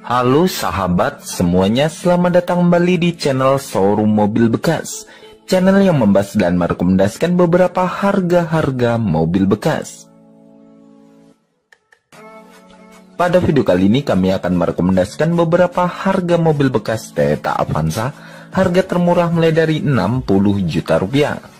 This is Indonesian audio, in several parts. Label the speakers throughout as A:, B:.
A: Halo sahabat semuanya, selamat datang kembali di channel Showroom Mobil Bekas. Channel yang membahas dan merekomendasikan beberapa harga-harga mobil bekas. Pada video kali ini kami akan merekomendasikan beberapa harga mobil bekas Toyota Avanza, harga termurah mulai dari 60 juta rupiah.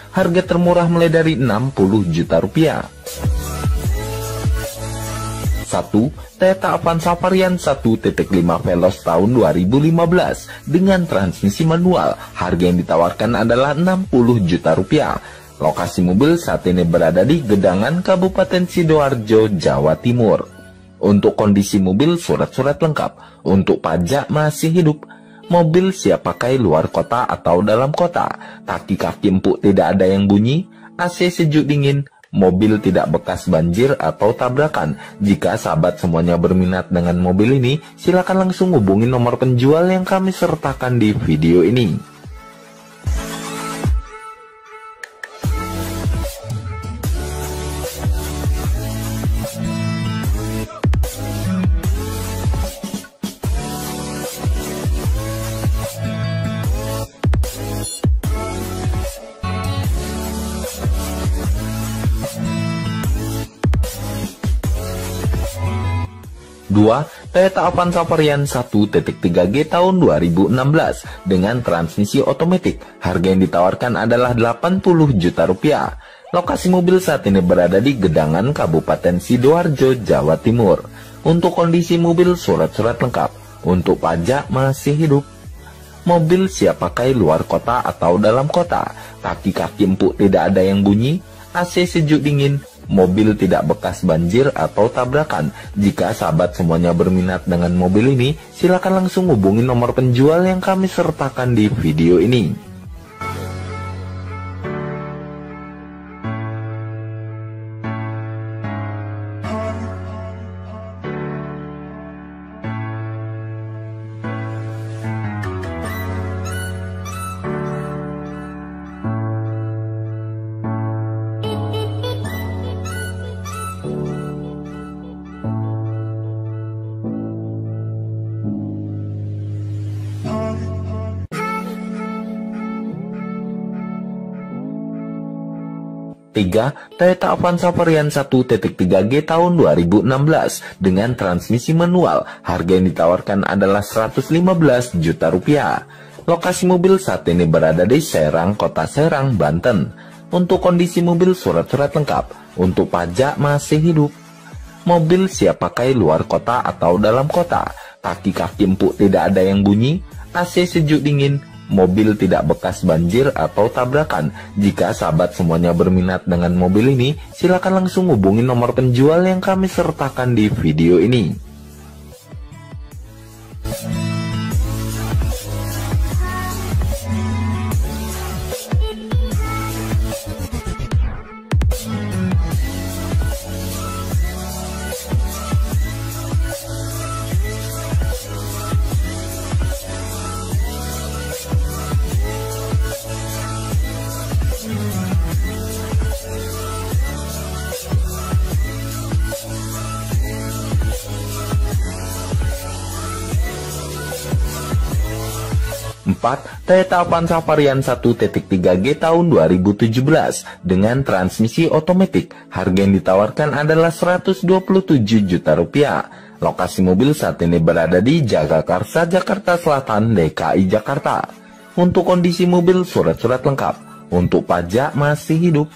A: harga termurah mulai dari 60 juta rupiah. 1. Toyota Avanza varian 1.5 Veloz tahun 2015 dengan transmisi manual. Harga yang ditawarkan adalah 60 juta rupiah. Lokasi mobil saat ini berada di Gedangan, Kabupaten Sidoarjo, Jawa Timur. Untuk kondisi mobil surat-surat lengkap. Untuk pajak masih hidup mobil siap pakai luar kota atau dalam kota, kaki-kaki empuk tidak ada yang bunyi, AC sejuk dingin, mobil tidak bekas banjir atau tabrakan. Jika sahabat semuanya berminat dengan mobil ini, silakan langsung hubungi nomor penjual yang kami sertakan di video ini. 2. Toyota Avanza varian 1.3G tahun 2016 dengan transmisi otomatis. Harga yang ditawarkan adalah 80 juta rupiah. Lokasi mobil saat ini berada di Gedangan, Kabupaten Sidoarjo, Jawa Timur. Untuk kondisi mobil surat-surat lengkap. Untuk pajak masih hidup. Mobil siap pakai luar kota atau dalam kota. Kaki-kaki empuk tidak ada yang bunyi. AC sejuk dingin, mobil tidak bekas banjir atau tabrakan. Jika sahabat semuanya berminat dengan mobil ini, silakan langsung hubungi nomor penjual yang kami sertakan di video ini. 3. Toyota Avanza varian 1.3G tahun 2016 dengan transmisi manual. Harga yang ditawarkan adalah 115 juta rupiah. Lokasi mobil saat ini berada di Serang, Kota Serang, Banten. Untuk kondisi mobil surat-surat lengkap. Untuk pajak masih hidup. Mobil siap pakai luar kota atau dalam kota. Kaki-kaki empuk tidak ada yang bunyi. AC sejuk dingin mobil tidak bekas banjir atau tabrakan. Jika sahabat semuanya berminat dengan mobil ini, silakan langsung hubungi nomor penjual yang kami sertakan di video ini. Toyota Avanza varian 1.3G tahun 2017 dengan transmisi otomatis. Harga yang ditawarkan adalah 127 juta rupiah. Lokasi mobil saat ini berada di Jagakarsa, Jakarta Selatan, DKI Jakarta. Untuk kondisi mobil surat-surat lengkap. Untuk pajak masih hidup.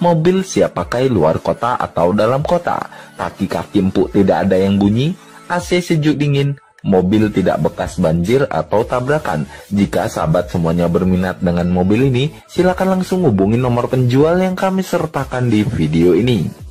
A: Mobil siap pakai luar kota atau dalam kota. Kaki-kaki empuk tidak ada yang bunyi. AC sejuk dingin mobil tidak bekas banjir atau tabrakan. Jika sahabat semuanya berminat dengan mobil ini, silakan langsung hubungi nomor penjual yang kami sertakan di video ini.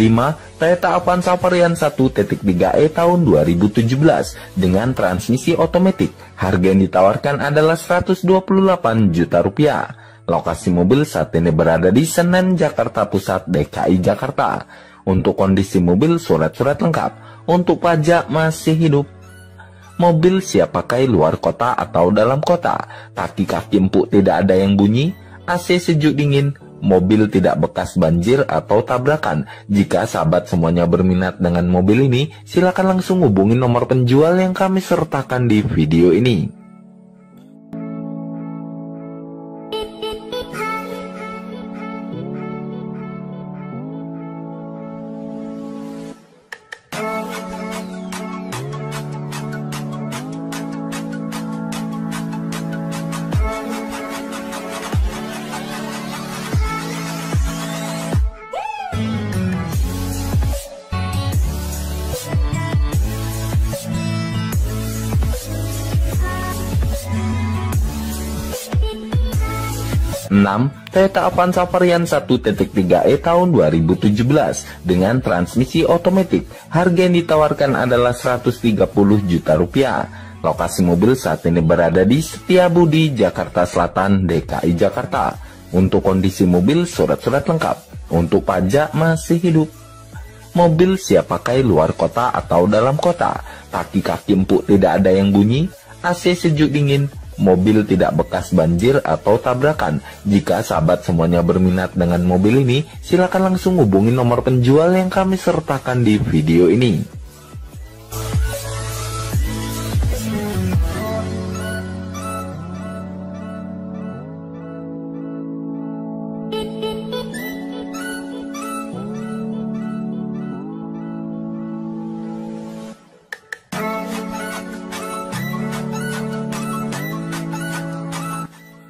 A: 5. Toyota Avanza varian 1.3e tahun 2017 dengan transmisi otomatis. Harga yang ditawarkan adalah 128 juta rupiah. Lokasi mobil saat ini berada di Senen, Jakarta Pusat, DKI Jakarta. Untuk kondisi mobil surat-surat lengkap. Untuk pajak masih hidup. Mobil siap pakai luar kota atau dalam kota. Kaki-kaki empuk tidak ada yang bunyi. AC sejuk dingin. Mobil tidak bekas banjir atau tabrakan. Jika sahabat semuanya berminat dengan mobil ini, silakan langsung hubungi nomor penjual yang kami sertakan di video ini. 6. Toyota Avanza varian 1.3e tahun 2017 dengan transmisi otomatis. Harga yang ditawarkan adalah 130 juta rupiah. Lokasi mobil saat ini berada di Setiabudi, Jakarta Selatan, DKI Jakarta. Untuk kondisi mobil surat-surat lengkap. Untuk pajak masih hidup. Mobil siap pakai luar kota atau dalam kota. Kaki-kaki empuk tidak ada yang bunyi. AC sejuk dingin, mobil tidak bekas banjir atau tabrakan. Jika sahabat semuanya berminat dengan mobil ini, silakan langsung hubungi nomor penjual yang kami sertakan di video ini.